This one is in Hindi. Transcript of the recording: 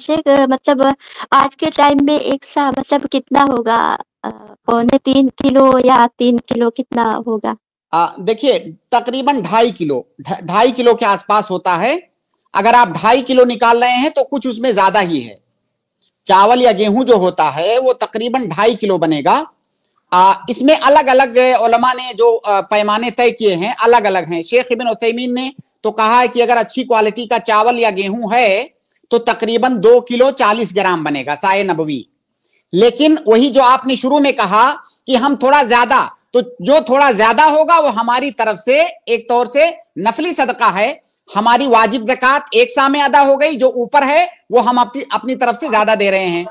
शेख मतलब आज के टाइम में एक सा मतलब कितना होगा? पौने तीन किलो या तीन किलो कितना होगा? देखिए तकरीबन ढाई किलो ढाई किलो के आसपास होता है। अगर आप ढाई किलो निकाल रहे हैं तो कुछ उसमें ज़्यादा ही है। चावल या गेहूँ जो होता है वो तकरीबन ढाई किलो बनेगा। आ, इसमें अलग अलग उलमा ने जो पैमाने तय किए हैं अलग अलग हैं। शेख इबिन उसैमीन ने तो कहा है कि अगर अच्छी क्वालिटी का चावल या गेहूँ है तो तकरीबन दो किलो चालीस ग्राम बनेगा साय नबवी। लेकिन वही जो आपने शुरू में कहा कि हम थोड़ा ज़्यादा तो जो थोड़ा ज़्यादा होगा वो हमारी तरफ़ से एक तौर से नफली सदका है। हमारी वाजिब जक़ात एक सा में अदा हो गई, जो ऊपर है, वो हम अपनी अपनी तरफ़ से ज़्यादा दे रहे हैं।